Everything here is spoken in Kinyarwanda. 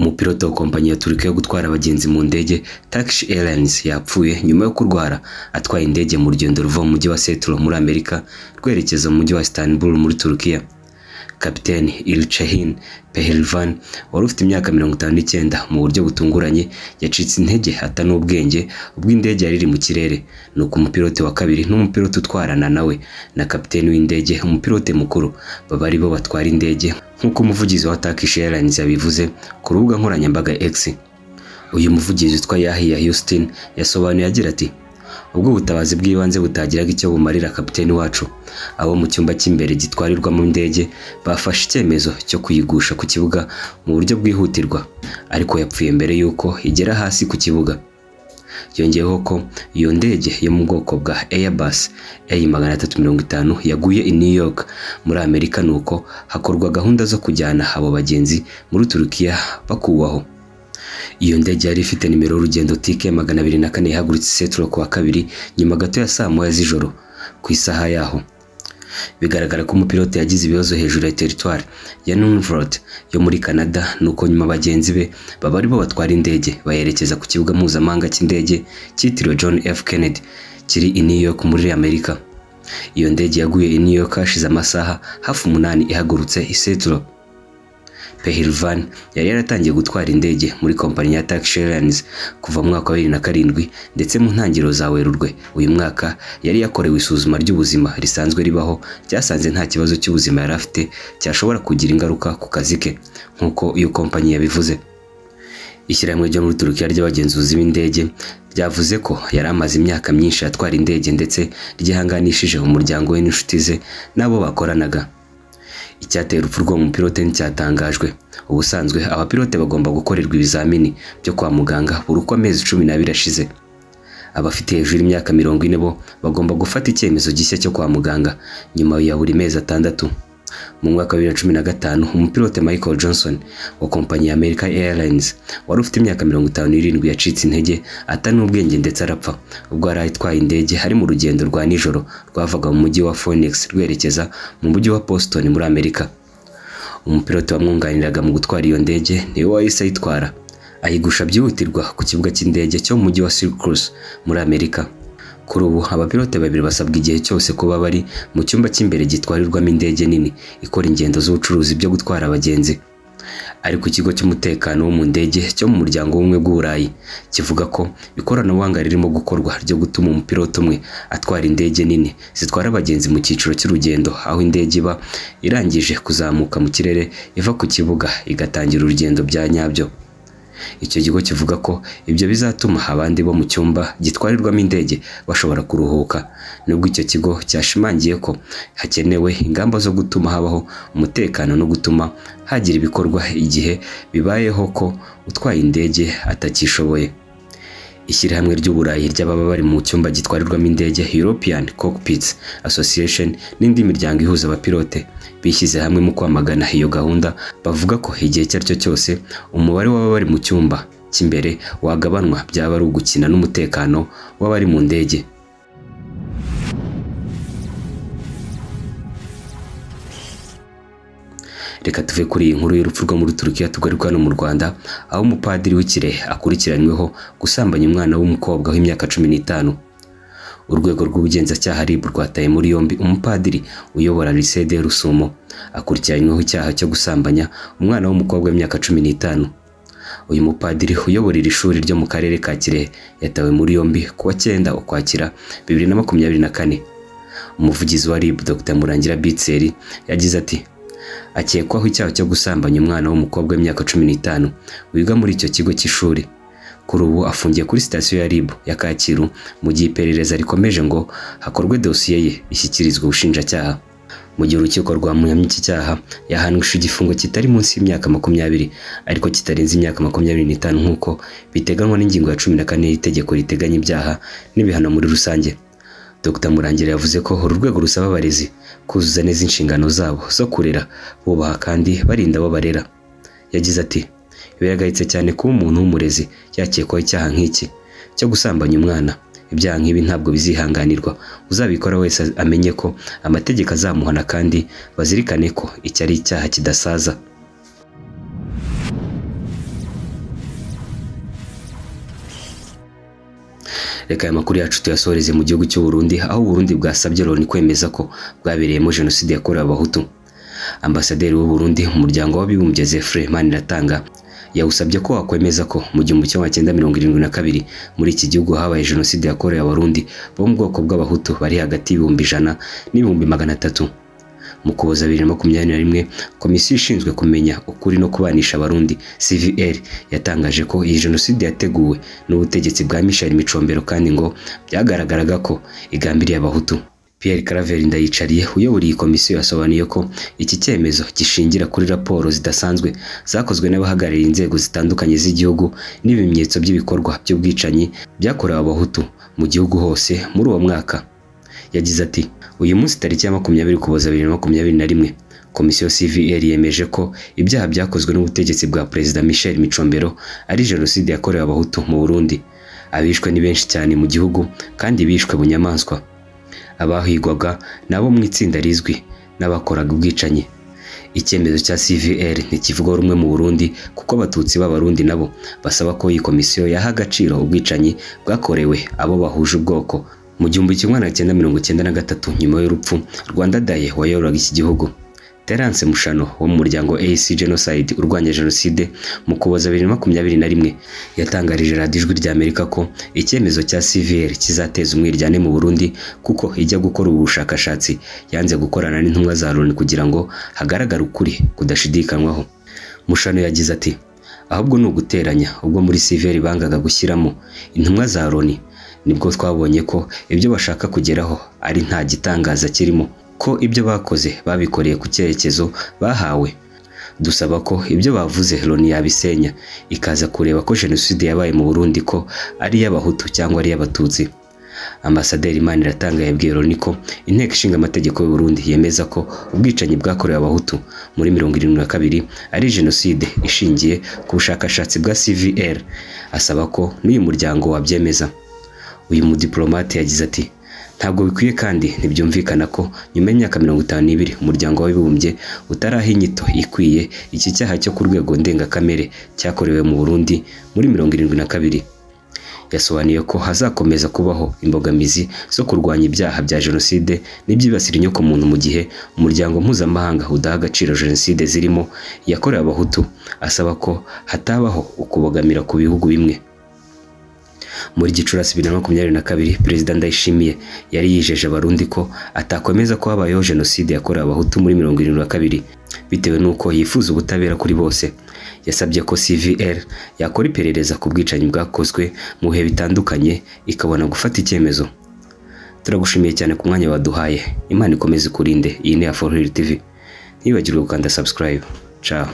umupilote wa kompanyi ya Turkiya yo gutwara abagenzi mu ndege Turkish Airlines yapfuye nyuma yo kurwara. Atwaye indege mu rugendo ruva mu mujyi wa Seattle muri Amerika rwerekeza mu mujyi wa Istanbul muri Turukiya Kapiteni Ilchahin Pehlivan wari ufite imyaka mirongo itanu n'icyenda mu buryo butunguranye yacitse intege ata n'ubwenge ubwo indege yari iri mu kirere. Nuko umupilote wa kabiri n'umupilote utwarana nawe na kapiteni w'indege umupilote mukuru. Baba ari bo batwara indege nk'uko umuvugizi wa Turkish Airlines yabivuze ku rubuga nkoranyambaga X. Uyu muvugizi witwa Yahya Houston yasobanuye agira ati ubwo ubutabazi bw'ibanze butagiraga icyo bumarira kapiteni wacu. Abo mu cyumba cy'imbere gitwarirwamo indege bafashe icyemezo cyo kuyigusha ku kibuga mu buryo bwihutirwa. Ariko yapfuye mbere y'uko igera hasi ku kibuga. Yongeyeho ko iyo ndege yo mu bwoko bwa Airbus A magana atatu mirongo itanu yaguye i New York. Muri Amerika nuko hakorwa gahunda zo kujyana abo bagenzi muri Turukiya bakuwaho. Iyo ndege yari ifite nimero y'urugendo tike magana abiri na kane yahagurutse Seattle ku wa kabiri nyuma gato ya saa moya z'ijoro ku isaha yaho. Bigaragara ko umupilote yagize ibibazo hejuru ya teritwari ya Nunavut yo muri Canada nuko nyuma bagenzi be baba ari bo batwara indege bayerekeza ku kibuga mpuzamahanga cy'indege cyitiriwe John F. Kennedy kiri i New York muri Amerika. Iyo ndege yaguye i New York hashize amasaha hafi umunani ihagurutse i Pehlivan yari yaratangiye gutwara indege muri kompanyi ya Turkish Airlines kuva mu mwaka wa bibiri na karindwi ndetse mu ntangiriro za Werurwe. Uyu mwaka yari yakorewe isuzuma ry'ubuzima risanzwe ribaho ryasanze nta kibazo cy'ubuzima yari afite cyashobora kugira ingaruka ku kazi ke nk'uko iyo kompanyi yabivuze. Ishyirahamwe ryo muri Turukiya ry'abagenzuzi b'indege ryavuze ko yari amaze imyaka myinshi atwara indege ndetse ryihanganishije umuryango we n'inshuti ze n'abo bakoranaga. Icyateye urupfu rw'uwo mupilote nticyatangajwe. Ubusanzwe abapilote bagomba gukorerwa ibizamini byo kwa muganga buri uko amezi cumi n'abiri ashize. Abafite hejuru y'imyaka mirongo ine bo bagomba gufata icyemezo gishya cyo kwa muganga nyuma ya buri mezi atandatu. Mu mwaka wa bibiri na cumi na gatanu umupilote Michael Johnson wa kompanyi ya American Airlines wari ufite imyaka mirongo itanu n'irindwi yacitse intege ata n'ubwenge ndetse arapfa. Ubwo yari atwaye indege hari mu rugendo rwa nijoro rwavaga mu mujyi wa Phoenix rwerekeza mu mujyi wa Boston muri Amerika. Umupilote wamwunganiraga mu gutwara iyo ndege ni we wahise ayitwara. Ayigusha byihutirwa ku kibuga cy'indege cyo mu mujyi wa Syracuse muri Amerika. Kuri ubu abapilote babiri basabwa igihe cyose kuba bari mu cyumba cy'imbere gitwarirwamo indege nini ikora ingendo z'ubucuruzi byo gutwara abagenzi. Ariko ikigo cy'umutekano wo mu ndege cyo mu muryango w'ubumwe bw'uburayi. Kivuga ko ikoranabuhanga ririmo gukorwa ryo gutuma umupilote umwe atwara indege nini zitwara abagenzi mu cyiciro cy'urugendo aho indege iba irangije kuzamuka mu kirere iva ku kibuga igatangira urugendo bya nyabyo. Icyo kigo kivuga ko ibyo bizatuma abandi bo mu cyumba gitwarirwamo indege bashobora kuruhuka. Nubwo icyo kigo cyashimangiye ko hakenewe ingamba zo gutuma habaho umutekano no gutuma hagira ibikorwa igihe bibayeho ko utwaye indege atakishoboye. Ishyirahamwe ry'uburayi ry'ababa bari mu cyumba gitwarirwamo indege European Cockpits Association n'indi miryango ihuza abapilote. Bishyize hamwe mu kwamagana iyo gahunda bavuga ko igihe icyo ari cyo cyose umubare w'ababa bari mu cyumba cy'imbere wagabanwa byaba ari ugukina n'umutekano w'abari mu ndege. Reka tuve kuri iyi nkuru y'urupfu rwo muri Turukiya tugaruka hano mu Rwanda aho umupadiri w'ikirehe akurikiranyweho gusambanya umwana w'umukobwa w'imyaka cumi n'itanu. Urwego rw'ubugenzacyaha RIB rwataye muri yombi umupadiri uyobora Lycée de Rusumo. Akurikiranyweho icyaha cyo gusambanya umwana w'umukobwa w'imyaka cumi n'itanu. Uyu mupadiri uyobora iri shuri ryo mu karere ka Kirehe. Yatawe muri yombi ku wa cyenda ukwakira bibiri na makumyabiri na kane. Umuvugizi wa RIB Dr. Murangira Bitseri yagize ati akekwaho icyaha cyo gusambanya umwana w'umukobwa w'imyaka cumi n'itanu wiga muri icyo kigo cy'ishuri. Kuri ubu afungiye kuri sitasiyo ya RIB ya Kacyiru mu gihe iperereza rikomeje ngo hakorwe dosiye ye ishyikirizwe ubushinjacyaha. Mu gihe urukiko rwamuhamya iki cyaha yahanishije igifungo kitari munsi y'imyaka makumyabiri ariko kitarenze imyaka makumyabiri n'itanu nk'uko biteganywa n'ingingo ya cumi na kane y'itegeko riteganya ibyaha n'ibihano muri rusange. Dr. Murangira yavuze ko uru rwego rusaba abarezi kuzuza neza inshingano zabo zo kurera bubaha kandi barinda abo barera. Yagize ati biragayitse cyane kuba umuntu w'umurezi yakekwaho icyaha nk'iki cyo gusambanya umwana. Ibyaha nk'ibi ntabwo bizihanganirwa. Uzabikora wese amenye ko amategeko azamuhana kandi bazirikane ko iki ari icyaha kidasaza. Reka aya makuru yacu tuyasoreze mu gihugu cy'u Burundi aho Burundi bwasabye Loni kwemeza ko bwabereyemo jenoside yakorewe abahutu. Ambasaderi w'u Burundi mu muryango w'abibumbye Zefre Maniratanga yawusabye ko wakwemeza ko mu gihumbi kimwe cyenda mirongo irindwi na kabiri muri iki gihugu habaye jenoside yakorewe abarundi bo mu bwoko bw'abahutu bari hagati y'ibihumbi ijana n'ibihumbi magana atatu. Mu kuboza bibiri na makumyabiri na rimwe komisiyo ishinzwe kumenya ukuri no kubanisha abarundi cvr yatangaje ko iyi jenoside yateguwe n'ubutegetsi bwa michel micombero kandi ngo byagaragaraga ko igambiriye abahutu. Pierre Claver Ndayicariye uyobora iyi komisiyo yasobanuye ko iki cyemezo gishingira kuri raporo zidasanzwe zakozwe n'abahagarariye inzego zitandukanye z'igihugu n'ibimenyetso by'ibikorwa by'ubwicanyi byakorewe abahutu mu gihugu hose muri uwo mwaka. Yagize ati uyu munsi tariki ya makumyabiri ukuboza bibiri na makumyabiri na rimwe komisiyo cvr yemeje ko ibyaha byakozwe n'ubutegetsi bwa perezida michel micombero ari jenoside yakorewe abahutu mu burundi. Abishwe ni benshi cyane mu gihugu kandi bishwe bunyamaswa abahigwaga nabo mu itsinda rizwi n'abakoraga ubwicanyi. Icyemezo cya cvr ntikivugwaho rumwe mu burundi kuko abatutsi b'abarundi nabo basaba ko iyi komisiyo yaha agaciro ubwicanyi bwakorewe abo bahuje ubwoko mu gihumbi kimwe magana cyenda mirongo icyenda na gatatu nyuma y'urupfu rwanda daye wayoboraga iki gihugu. Terence mushano wo mu muryango ac genocide urwanya jenoside mu kuboza bibiri na makumyabiri na rimwe yatangarije radiyo ijwi rya amerika ko icyemezo cya cvr kizateza umwiryane mu burundi kuko ijya gukora ubu bushakashatsi yanze gukorana n'intumwa za loni kugira ngo hagaragare ukuri kudashidikanywaho. Mushano yagize ati ahubwo ni uguteranya ubwo muri cvr bangaga gushyiramo intumwa za loni ni bwo twabonye ko ibyo bashaka kugeraho ari nta gitangaza kirimo ko ibyo bakoze babikoreye ku cyerekezo bahawe. Dusaba ko ibyo bavuze loni yabisenya ikaza kureba ko jenoside yabaye mu burundi ko ari iy'abahutu cyangwa ari iy'abatutsi. Ambasaderi imana iratanga yabwiye loni ko inteko ishinga amategeko y'u Burundi yemeza ko ubwicanyi bwakorewe abahutu muri mirongo irindwi na kabiri ari jenoside ishingiye ku bushakashatsi bwa cvr asaba ko n'uyu muryango wabyemeza. Uyu mudiplomate yagize ati ntabwo bikwiye kandi ntibyumvikana ko nyuma y'imyaka mirongo itanu n'ibiri umuryango w'abibumbye utaraha inyito ikwiye iki cyaha cyo ku rwego ndengakamere cyakorewe mu burundi muri mirongo irindwi na kabiri. Yasobanuye ko hazakomeza kubaho imbogamizi zo kurwanya ibyaha bya jenoside n'ibyibasira inyokomuntu mu gihe umuryango mpuzamahanga udaha agaciro jenoside zirimo iyakorewe abahutu asaba ko hatabaho ukubogamira ku bihugu bimwe. Muri gicurasi bibiri na makumyabiri na kabiri perezida ndayishimiye yari yijeje abarundi ko atakwemeza ko habayeho jenoside yakorewe abahutu muri mirongo irindwi na kabiri bitewe n'uko yifuza ubutabera kuri bose. Yasabye ko cvr yakora iperereza ku bwicanyi bwakozwe mu bihe bitandukanye ikabona gufata icyemezo. Turagushimiye cyane ku mwanya waduhaye. Imana ikomeze ikurinde iyi ni ya forheri tv ntibagirwe gukanda subscribe. Ciao.